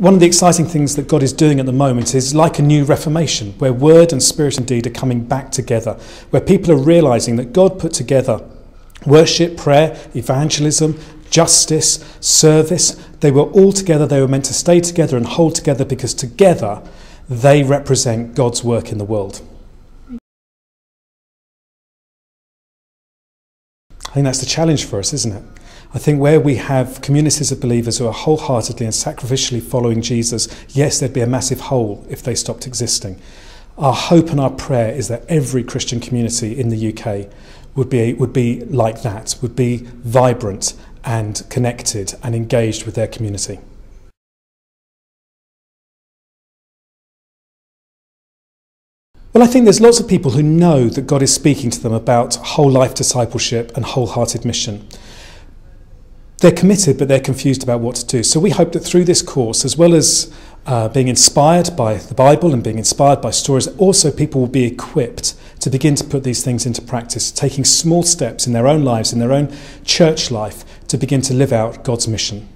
one of the exciting things that God is doing at the moment is like a new reformation, where word and spirit and deed are coming back together, where people are realizing that God put together worship, prayer, evangelism, justice, service. They were all together. They were meant to stay together and hold together because together they represent God's work in the world. I think that's the challenge for us, isn't it? I think where we have communities of believers who are wholeheartedly and sacrificially following Jesus, yes, there'd be a massive hole if they stopped existing. Our hope and our prayer is that every Christian community in the UK would be, would be like that, would be vibrant and connected and engaged with their community. Well, I think there's lots of people who know that God is speaking to them about whole life discipleship and wholehearted mission. they're committed, but they're confused about what to do. So we hope that through this course, as well as uh, being inspired by the Bible and being inspired by stories, also people will be equipped to begin to put these things into practice, taking small steps in their own lives, in their own church life, to begin to live out God's mission.